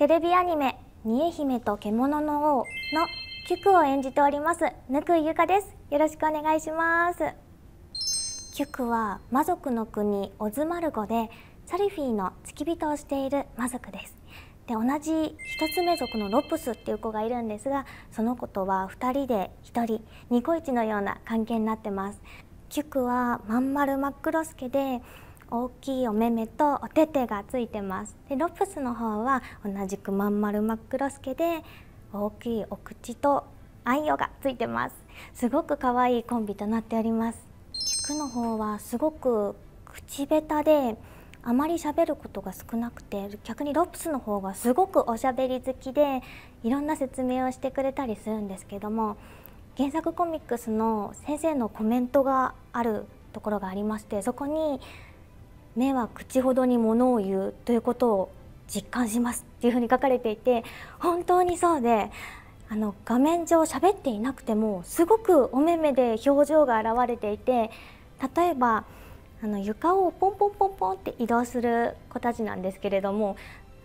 テレビアニメ「煮え姫と獣の王」のキュクを演じておりますぬくゆかです。よろしくお願いします。キュクは魔族の国オズマルゴでサリフィーの付き人をしている魔族です。で同じ一つ目族のロプスっていう子がいるんですがその子とは2人で1人ニコイチのような関係になってます。キュクはまん丸真っ黒助で大きいお目目とお手手がついてます。でロプスの方は同じくまん丸真っ黒助で大きいお口とあんよがついてます。すごく可愛いコンビとなっております。菊の方はすごく口下手であまり喋ることが少なくて逆にロプスの方がすごくおしゃべり好きでいろんな説明をしてくれたりするんですけども原作コミックスの先生のコメントがあるところがありましてそこに目は口ほどにものを言うということを実感しますっていうふうに書かれていて本当にそうであの画面上喋っていなくてもすごくお目目で表情が現れていて例えばあの床をポンポンポンポンって移動する子たちなんですけれども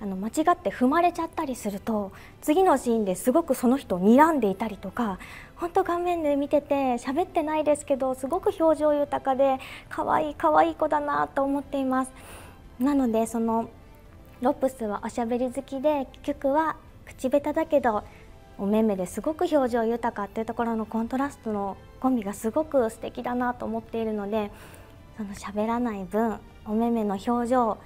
あの間違って踏まれちゃったりすると次のシーンですごくその人を睨んでいたりとか本当画面で見てて喋ってないですけどすごく表情豊かで可愛い可愛い子だなと思っています。なのでそのロプスはおしゃべり好きでキュクは口下手だけどお目目ですごく表情豊かっていうところのコントラストのコンビがすごく素敵だなと思っているのでその喋らない分お目目の表情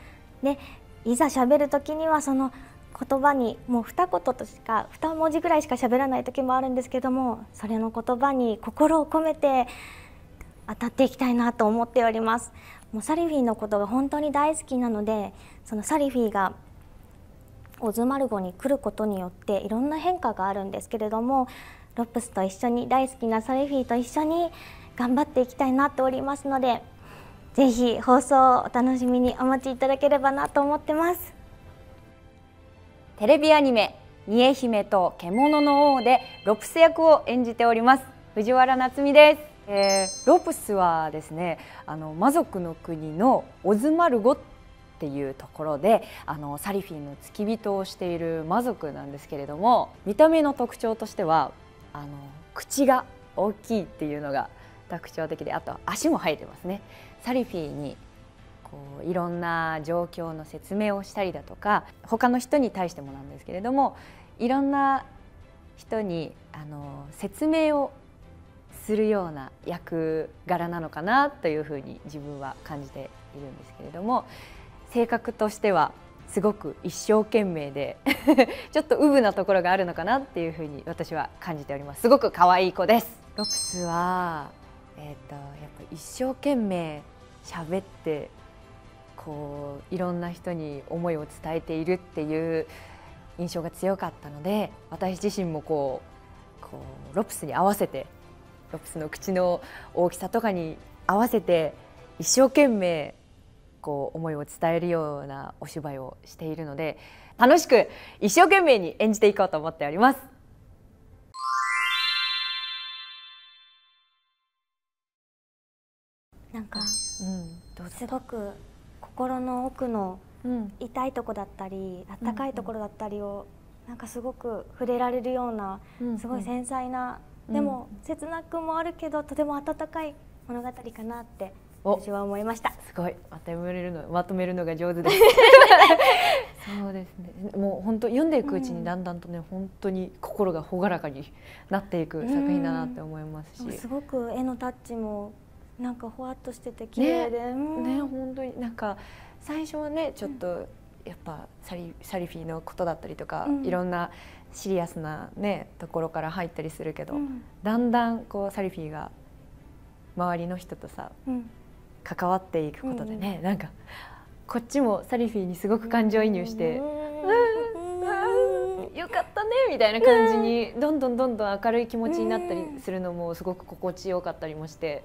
でいざ喋る時にはその言葉にもう二言としか二文字ぐらいしか喋らない時もあるんですけどもそれの言葉に心を込めて当たっていきたいなと思っております。もうサリフィーのことが本当に大好きなのでそのサリフィーがオズマルゴに来ることによっていろんな変化があるんですけれどもロップスと一緒に大好きなサリフィーと一緒に頑張っていきたいなとおりますのでぜひ放送をお楽しみにお待ちいただければなと思ってます。テレビアニメ「煮え姫と獣の王」でロプス役を演じております。藤原夏実です、えー、ロプスはですねあの魔族の国のオズマルゴっていうところであのサリフィーの付き人をしている魔族なんですけれども見た目の特徴としてはあの口が大きいっていうのが特徴的であと足も生えてますね。サリフィーにこういろんな状況の説明をしたりだとか他の人に対してもなんですけれどもいろんな人にあの説明をするような役柄なのかなというふうに自分は感じているんですけれども性格としてはすごく一生懸命で ちょっとウブなところがあるのかなっていうふうに私は感じております。すごく可愛い子です。ロプスはえーと、やっぱ一生懸命喋ってこういろんな人に思いを伝えているっていう印象が強かったので私自身もこうこうロプスに合わせてロプスの口の大きさとかに合わせて一生懸命こう思いを伝えるようなお芝居をしているので楽しく一生懸命に演じていこうと思っております。なんか、うん、すごく心の奥の痛いとこだったり、あったかいところだったりを、なんかすごく触れられるような、すごい繊細な、でも切なくもあるけどとても温かい物語かなって私は思いました。すごい。まとめるのまとめるのが上手です。そうですね。もう本当読んでいくうちにだんだんとね、うん、本当に心が朗らかになっていく作品だなって思いますし、うん、すごく絵のタッチもなんかほわっとしてて綺麗で、ね、ね本当になんか最初はねちょっとやっぱサリサリフィーのことだったりとか、うん、いろんなシリアスなねところから入ったりするけど、うん、だんだんこうサリフィーが周りの人とさ、うん、関わっていくことでね、うん、なんかこっちもサリフィーにすごく感情移入して。よかったねみたいな感じにどんどんどんどん明るい気持ちになったりするのもすごく心地よかったりもして。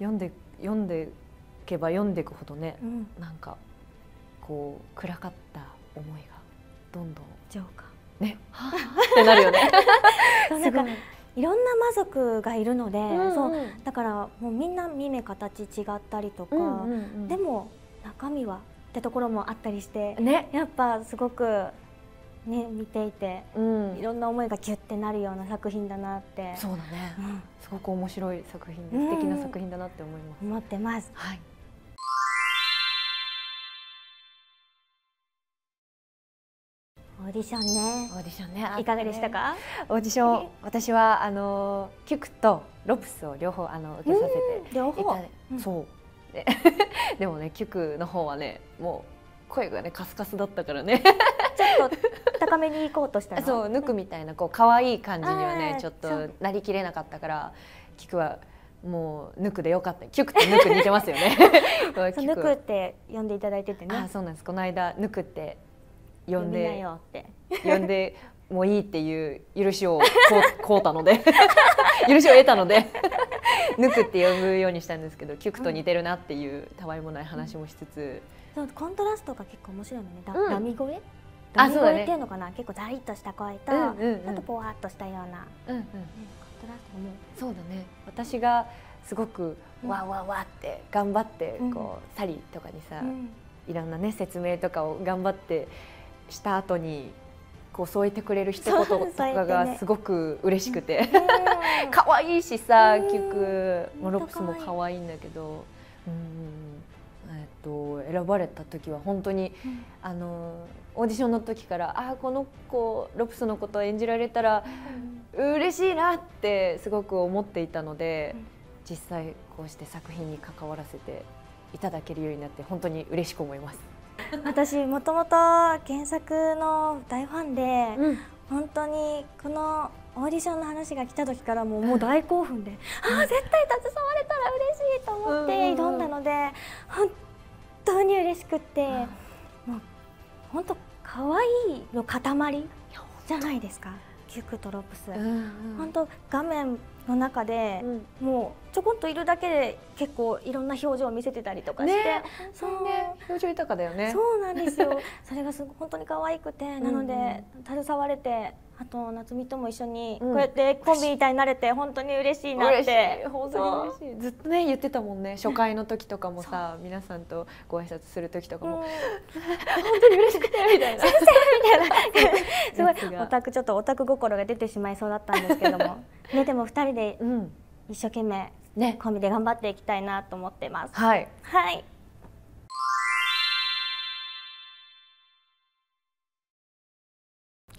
読んで読んでいけば読んでいくほどね、うん、なんかこう暗かった思いがどんどん浄化。ね。は ってなるよね。すごい。いろんな魔族がいるので、うんうん、そう。だからもうみんな見目形違ったりとか、うんうんうん、でも中身はってところもあったりして、ね、やっぱすごくね見ていて、うん。いろんな思いがギュッてなるような作品だなって。そうだね。うん。すごく面白い作品でうん素敵な作品だなって思います、思ってます。はい。オーディションね。オーディションね。いかがでしたか？オーディション。私はあのキュクとロプスを両方あの受けさせて両方？うん。そう。で でもねキュクの方はねもう声がねカスカスだったからね。ちょっと高めに行こうとしたの？そう抜くみたいなこう可愛い感じにはねちょっとなりきれなかったからキュクはもう抜くでよかったキュクと抜く似てますよね 抜くって呼んでいただいててね。あそうなんですこの間抜くって呼んでよって。呼んでもういいっていう許しをこうこうたので 許しを得たので 抜くって呼ぶようにしたんですけどキュクと似てるなっていうたわいもない話もしつつ、そうコントラストが結構面白いのね。だうんダミ声？あダミそうだね。声っていうのかな？結構ザリッとした声と、うんうんうん。ちょっとぽわっとしたような、ねうん。うん、そうだね。私がすごくうん。わーわーわーって頑張ってうん。こう、サリーとかにさ、うん。いろんなね説明とかを頑張ってした後にこう添えてくれる一言とかがねすごく嬉しくて。うん。可愛いしさ、うん。キュクほんとロップスも可愛いんだけど、うん、えっと選ばれた時は本当にうん。あのオーディションの時からあーこの子ロプスのことを演じられたら嬉しいなってすごく思っていたので、うん実際こうして作品に関わらせていただけるようになって本当に嬉しく思います。私もともと原作の大ファンで、うん。本当にこのオーディションの話が来た時からもうもう大興奮で、ああ絶対携われたら嬉しいと思っうんうんてうん挑んだので、本当に嬉しくって、もう本当可愛いの塊じゃないですかキュクとロプス、本当画面の中で、うん。もうちょこんといるだけで結構いろんな表情を見せてたりとかして、ね。そう。ね表情豊かだよね。そうなんですよ。それがすご本当に可愛くて、なのうんで携われて、あと夏美とも一緒にうん。こうやってコンビみたいになれて本当に嬉しいなって。本当に嬉しい。ずっとね言ってたもんね。初回の時とかもさ皆さんとご挨拶する時とかうん。も、本当に嬉しくてみたいな。みたいな。すごい。オタクちょっとオタク心が出てしまいそうだったんですけども、ねでも二人でうん。一生懸命ね。コンビで頑張っていきたいなと思ってます。はい。はい。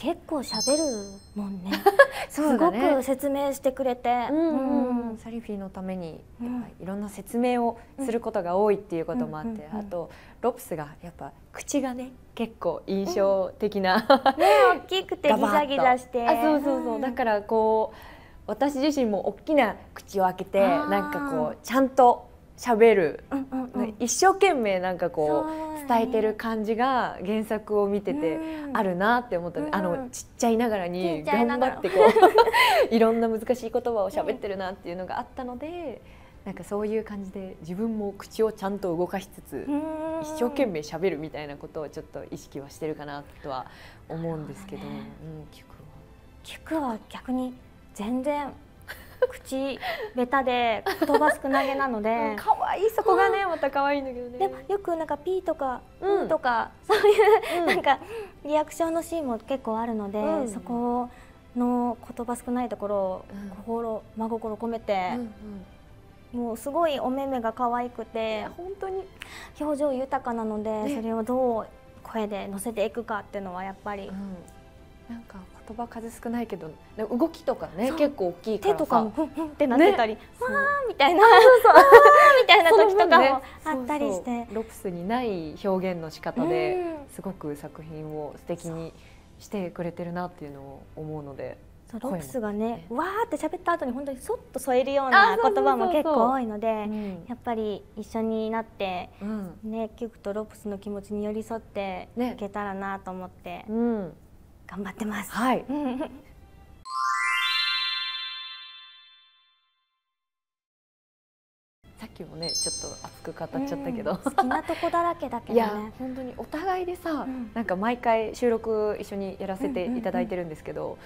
結構喋るもん ね。すごく説明してくれて、うんうんうん。サリフィーのためにうんやっぱりいろんな説明をすることが多いっていうこともあって、うんうんうんうん。あとロプスがやっぱ口がね結構印象的な、ね大きくてギザギザして、あそうそうそう、ん。だからこう私自身も大きな口を開けてなんかこうちゃんと喋る、うんうんうん。一生懸命なんかこそう伝えてる感じが原作を見ててうん。あるなって思ったね、うんあのちっちゃいながらちに頑張ってこう いろんな難しい言葉を喋ってるなっていうのがあったのでなんかそういう感じで自分も口をちゃんと動かしつつうん。一生懸命喋るみたいなことをちょっと意識はしてるかなとは思うんですけど、どね。うん、聞くは逆に全然口ベタで言葉少なげなので、可愛いそこがねまた可愛いんだけどね。でもよくなんかピーとかうん。うんとかそういううん。なんかリアクションのシーンも結構あるので、うん。そこの言葉少ないところをうん。心真心込めてうん、うん。もうすごいお目目が可愛くいてや本当に、表情豊かなので、ね。それをどう声で乗せていくかっていうのはやっぱり、なんか言葉数少ないけど動きとかね結構大きいからさ。手とかもふんふんってなってたり、そうわーみたいな。わーみたいな時とかもあったりして。そうそう。ロプスにない表現の仕方でうん。すごく作品を素敵にしてくれてるなっていうのを思うのでロプスがねね。わーって喋った後に本当にそっと添えるようあな言葉も結構多いのでうん。やっぱり一緒になってうん。ねキュクとロプスの気持ちに寄り添ってね。いけたらなと思って。うん頑張ってます。はいうん さっきもねちょっと熱く語っちゃったけど、うん好きなとこだらけだけ いやどね。本当にお互いでさ、うんなんか毎回収録一緒にやらせていただいてるんですけど、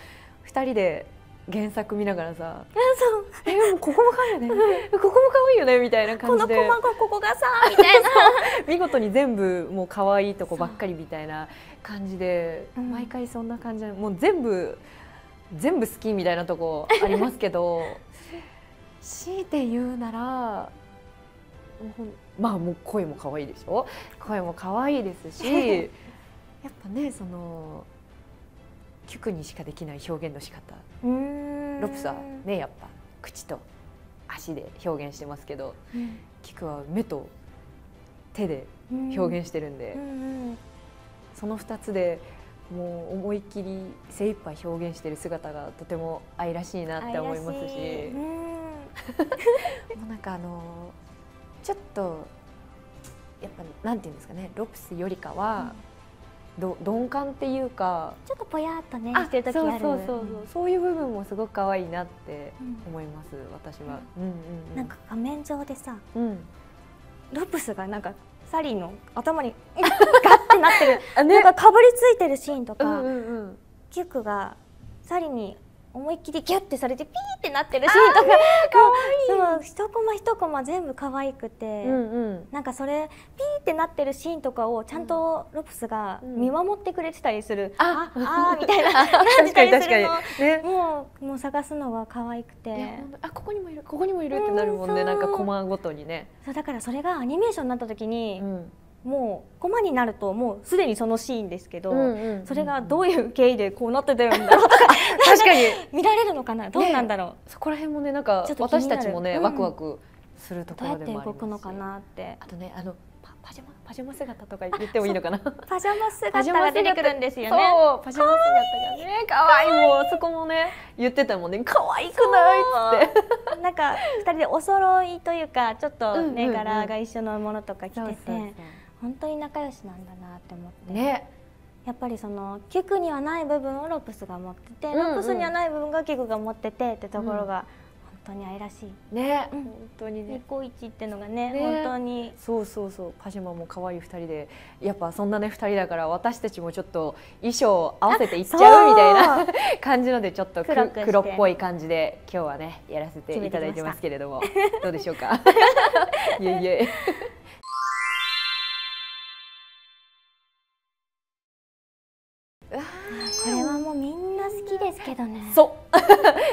二人で原作見ながらさ。そう「えもうここも可愛いよね。ここも可愛いよね」みたいなこ感じで。の細かここがさ みたいな。見事に全部もう可愛いとこばっかりみたいな感じで、うん。毎回そんな感じでもう全部全部好きみたいなとこありますけど。強いて言うならまあもう声も可愛いでしょ？声も可愛いですし。やっぱねそのキュクにしかできない表現の仕方。ロプスはねやっぱ口と足で表現してますけどキクは目と手で表現してるんで、うん。うんその2つでもう思いっきり精一杯表現してる姿がとても愛らしいなって思いますし。うん。もうなんかあのちょっとやっぱなんていうんですかねロプスよりかは、ど鈍感っていうかちょっとぽやっとねあしてる時そうある。そうそうそうそういう部分もすごく可愛いなってうん。思います、私は。うん。うんうん、なんか画面上でさうん、ロプスがなんかサリーの頭にガッてなってる。あなんかかぶりついてるシーンとか、うんうんうん。キュックがサリに思いっきりギュッてされてピーってなってるシーンとか。そう一コマ一コマ全部可愛くて、うんうん。なんかそれピーってなってるシーンとかをちゃんとロプスがうん見守ってくれてたりする、あああーみたいな。あ感じたりするの。確かに。ね。もうもう探すのが可愛くて。あここにもいるここにもいるってなるもんね、う。んなんかコマごとにね、そうだからそれがアニメーションになった時に、ん、もうコマになるともうすでにそのシーンですけど、うんそれがどういう経緯でこうなってたんだろうとか 確かに。見られるのかな？どうなんだろそこら辺もねなんか私たちもね、うんワクワクするとう、こどうやってろでもあります動くのかなって。あとねあのパパジャマパジャマ姿とか言ってもいいのかな？パジャマ姿が出てくるんですよね。そうパジャマ姿がね可愛い。もうそこもね言ってたもんね可愛くないっつって。なんか二人でお揃いというかちょっとね、うんうんうん。柄が一緒のものとか着てて。そうそう本当に仲良しなんだなって思って、ね。やっぱりそのキュクにはない部分をロプスが持ってて、うんうん。ロプスにはない部分がキュクが持っててってところが本当に愛らしい、ね、うん本当にね。ニコイチってのがねね。本当に。そうそうそう。パジャマも可愛い二人でやっぱそんなね二人だから私たちもちょっと衣装合わせていっちゃうみたいな 感じのでちょっとく黒黒っぽい感じで今日はねやらせていただいてますけれども。どうでしょうか？いえいえけどね。そ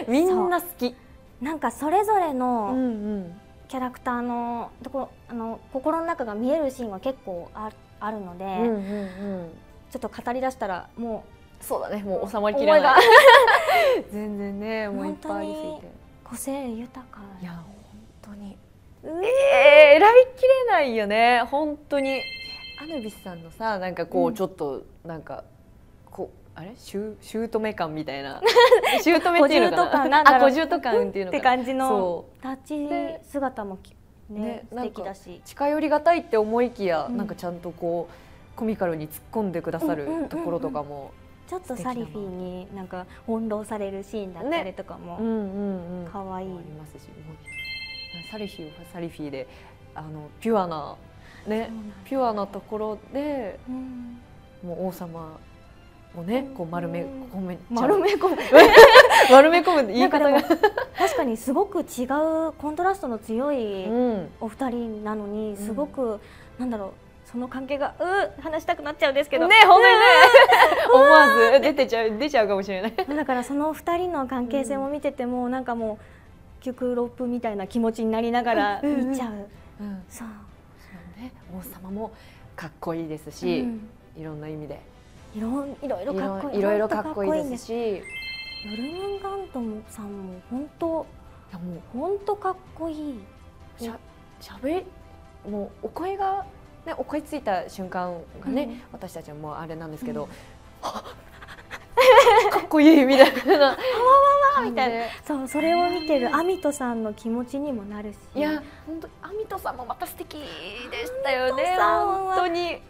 う。みんな好き。なんかそれぞれうのキャラクターのとこあの心の中が見えるシーンは結構ああるので、うんうんうん。ちょっと語り出したらもそうだね。もう収まりきれない。全然ねもういっぱいありすぎてう個性豊か。いや本当に。うえー、選びきれないよね。本当に。アヌビスさんのさなんかこう、うん。ちょっとなんかこうあれ？シュ姑感みたいな。姑っていうのかな？小獣とかっていうのって感じのそ立ち姿もきねね素敵だし。近寄りがたいって思いきや、うん。なんかちゃんとこうコミカルに突っ込んでくださるうんうんうんうん。ところとかも、ちょっとサリフィーになんか翻弄されるシーンだったりとかもうんうんうん可愛い。ありますしもうサリフィーはサリフィーであのピュアなねピュアなところでうん。もう王様をねこう丸めうん。込め丸め込む。丸め込む言い方が。確かにすごく違うコントラストの強いうん。お二人なのにすごく、なんだろうその関係がう話したくなっちゃうんですけど。ね本当にね。思わず出てちゃう出ちゃうかもしれない。だからその二人の関係性も見てても、なんかもうキュクロップみたいな気持ちになりながらうん。うん。見ちゃう、うん。そう、そうね。王様もかっこいいですし、うん。いろんな意味でいろいろいろかっこいいいろいろかっこいいです。し。いヨルムンガントムさんも本当やもう本当かっこいい。しゃしゃべもうお声がねお声ついた瞬間がね、うん。私たちはもうあれなんですけど、うん。は っかっこいいみたいな。みたいな。そうそれを見てるアミトさんの気持ちにもなるし。いや本当アミトさんもまた素敵でしたよね。本当に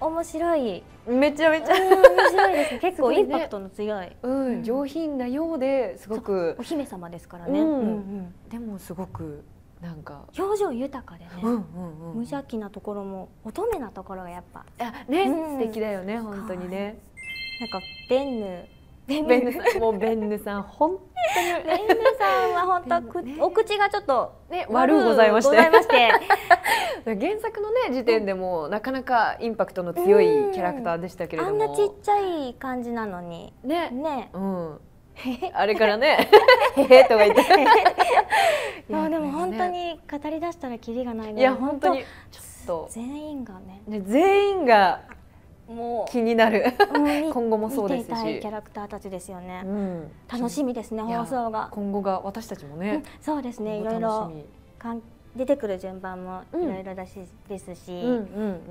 面白い、めちゃめちゃ、うん、面白いですね。結構インパクトの強い。うんうん。上品なようですごく。お姫様ですからね、うんうんうん。でもすごくなんか、表情豊かでね、うんうんうん無邪気なところも乙女なところがやっぱ。あね、うん。素敵だよね本当にね。なんかベンヌベンヌさんもうベンヌさん本当に。ベンヌさんは本当お口がちょっとね悪うございまして。ございまして。原作のね時点でもなかなかインパクトの強いキャラクターでしたけれども。あんなちっちゃい感じなのに。ね。ね。うん。あれからね。へへとか言っていやあでも本当ねに語り出したらキリがないのいや本当にちょっと。全員がね。ね全員がも気になる。今後もそうですし。見ていたいキャラクターたちですよね、うん。楽しみですね放送が、今後が私たちもうん。ねそうですね。いろいろ。かん出てくる順番もうん。いろいろだし、ですし、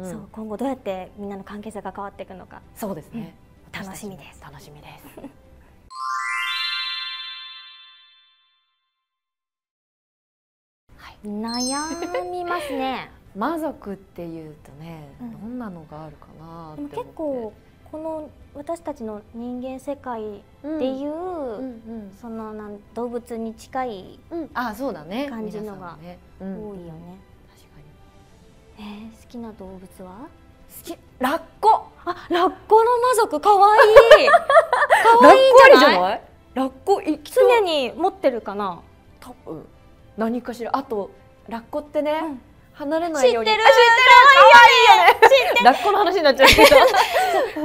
そう今後どうやってみんなの関係性が変わっていくのか。そうですね。うん。楽しみです。楽しみです。悩みますね魔族っていうとね、うん。どんなのがあるかなって結構この私たちの人間世界うんっていう、うん。そのなん動物に近いあそうだね。感じのが多いよね、確かに。えー好きな動物は？好き。ラッコ。あラッコの魔族。かわいい。かわいじゃない？ラッコ常に持ってるかな、多分。何かしら。あとラッコってね、うん離れないように。知ってる。あ知ってる。可愛いよね。ラッコの話になっちゃうけ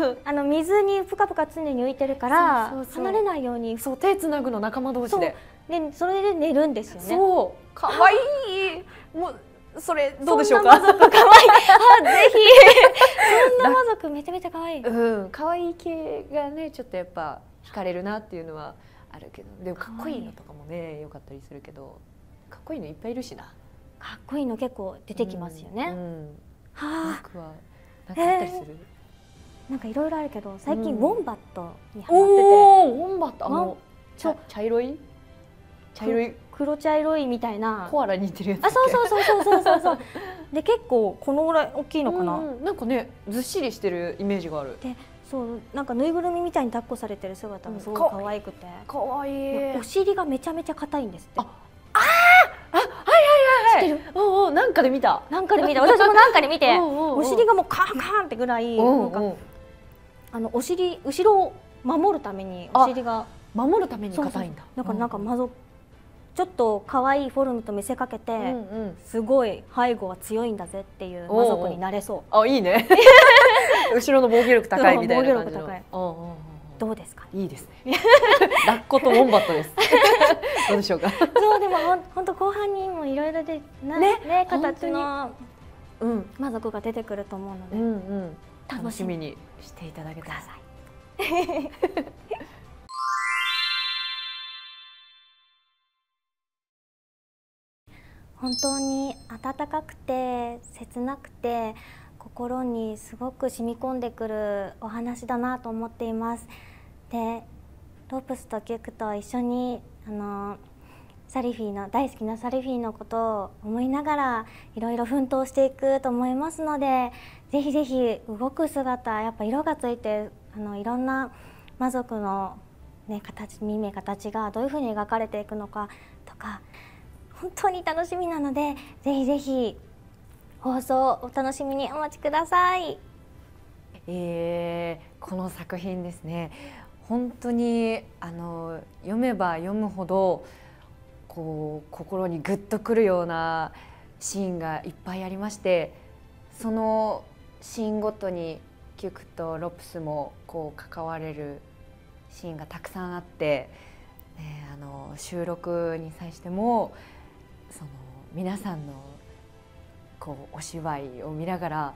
ど。あの水にぷかぷか常に浮いてるから離れないようにそう手つなぐの仲間同士で。でそれで寝るんですよね。そう。可愛い。もうそれどうでしょうか？そんな魔族かわい。いあぜひ。そんな魔族めちゃめちゃ可愛い。うん。可愛い系がねちょっとやっぱ惹かれるなっていうのはあるけど。でもかっこいいのとかもね良かったりするけど。かっこいいのいっぱいいるしなかっこいいの結構出てきますよね、うんうん。はあ。僕はなんかあったりする、なんかいろいろあるけど最近うん。ウォンバットにハマってて、ウォンバット。あの茶茶色い？茶色い？黒茶色いみたいな。コアラに似てるやつだあそうそうそうそうそうそうそう。で結構このぐらい大きいのかな、うんうん。なんかねずっしりしてるイメージがある。でそうなんかぬいぐるみみたいに抱っこされてる姿がすごい可愛くて、かわいい。お尻がめちゃめちゃ硬いんですって。あってうんうんなんかで見た。なんかで見て私もなんかで見て。お尻がもうカンカンってぐらい、あのお尻後ろを守るためにあお尻が。守るために硬いんだ。だからなんかまぞちょっと可愛いフォルムと見せかけて、うんうん。すごい背後は強いんだぜっていう魔族になれそう。あいいね。後ろの防御力高いみたいな感じの。防御力高いどうですか？ねいいですね。ラッコとウォンバットです。どうでしょうか？そうでもほんほんと後半にもいろいろでなねね形のうん。魔族が出てくると思うので、うんうん。楽しみ楽しみにしていただけたら。ください。本当に温かくて切なくて心にすごく染み込んでくるお話だなと思っていますでロープスとキュクと一緒にあのサリフィーの大好きなサリフィーのことを思いながらいろいろ奮闘していくと思いますのでぜひぜひ動く姿やっぱ色がついてあのいろんな魔族の、ね、形耳目形がどういうふうに描かれていくのかとか本当に楽しみなのでぜひぜひ放送お楽しみにお待ちください。えーこの作品ですね本当にあの読めば読むほどこう心にグッとくるようなシーンがいっぱいありましてそのシーンごとにキュクとロプスもこう関われるシーンがたくさんあって、ね、あの収録に際してもその皆さんのこうお芝居を見ながら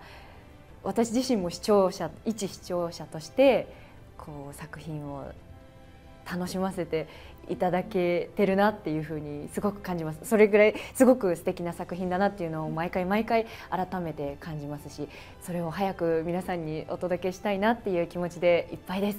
私自身も視聴者一視聴者としてこう作品を楽しませていただけてるなっていうふうにすごく感じます。それぐらいすごく素敵な作品だなっていうのを毎回毎回改めて感じますしそれを早く皆さんにお届けしたいなっていう気持ちでいっぱいです、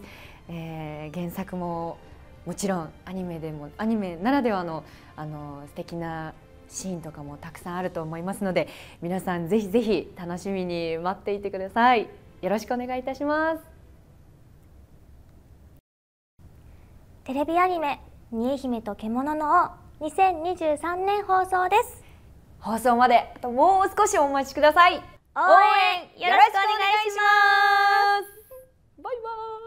えー原作ももちろんアニメでもアニメならではのあの素敵なシーンとかもたくさんあると思いますので皆さんぜひぜひ楽しみに待っていてください。よろしくお願いいたします。テレビアニメ「新姫と獣の王」2023年放送です。放送まであともう少しお待ちください。応援よろしくお願いします。バイバイ。